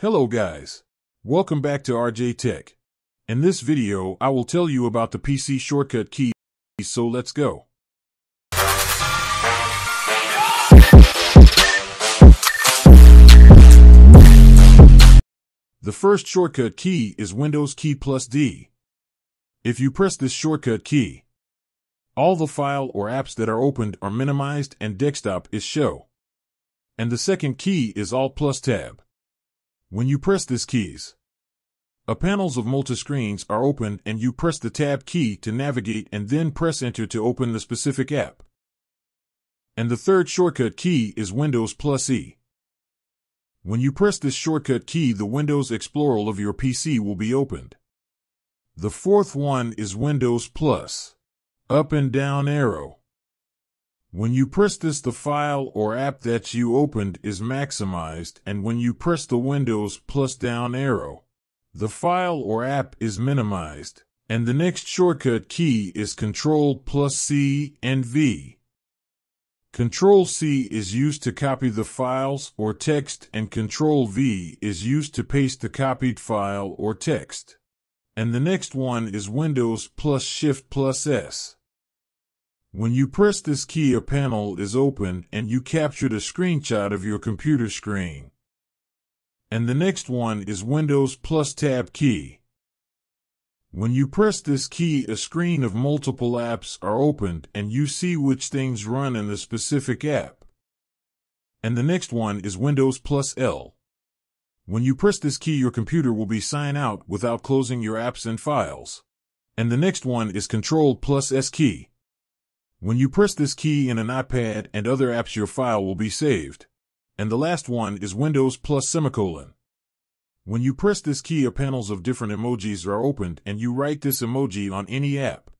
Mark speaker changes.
Speaker 1: Hello guys. Welcome back to RJ Tech. In this video, I will tell you about the PC shortcut keys, so let's go. The first shortcut key is Windows key plus D. If you press this shortcut key, all the file or apps that are opened are minimized and desktop is show. And the second key is Alt plus Tab. When you press these keys, a panels of multi-screens are opened and you press the Tab key to navigate and then press Enter to open the specific app. And the third shortcut key is Windows plus E. When you press this shortcut key, the Windows Explorer of your PC will be opened. The fourth one is Windows plus up and down arrow. When you press this, the file or app that you opened is maximized, and when you press the Windows plus down arrow, the file or app is minimized, and the next shortcut key is Control plus C and V. Control C is used to copy the files or text and Control V is used to paste the copied file or text. And the next one is Windows plus Shift plus S. When you press this key a panel is open and you captured a screenshot of your computer screen. And the next one is Windows plus Tab key. When you press this key, a screen of multiple apps are opened and you see which things run in the specific app. And the next one is Windows plus L. When you press this key, your computer will be sign out without closing your apps and files. And the next one is Control plus S key. When you press this key in an iPad and other apps, your file will be saved. And the last one is Windows plus semicolon. When you press this key, a panels of different emojis are opened and you write this emoji on any app.